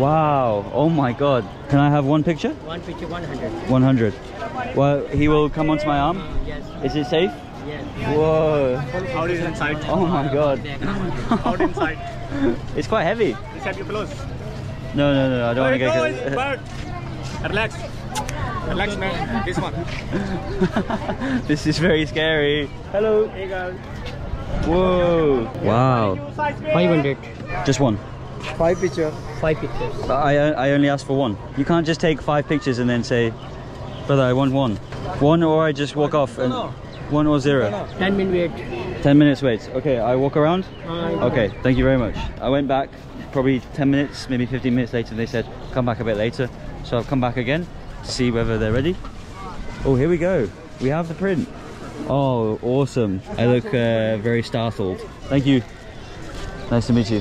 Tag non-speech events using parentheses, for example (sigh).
Wow. Oh my god. Can I have one picture? One picture, 100. 100. Well, he will come onto my arm. Uh, yes, Is it safe? yes. Whoa. How is inside? Oh my god. (laughs) Out inside. it's quite heavy. This have you close. No, no, no. I don't want to get Bird, no, it's bird. Relax. Relax, man. This one. (laughs) this is very scary. Hello. Hey, girl. Whoa. Wow. 500. Just one. Five pictures. Five pictures. But I, I only asked for one. You can't just take five pictures and then say, brother, I want one. One or I just walk off and one or zero. 10 minutes wait. 10 minutes wait. Okay, I walk around. Okay, thank you very much. I went back probably 10 minutes, maybe 15 minutes later. They said, come back a bit later. So I've come back again to see whether they're ready. Oh, here we go. We have the print. Oh, awesome. I look uh, very startled. Thank you. Nice to meet you.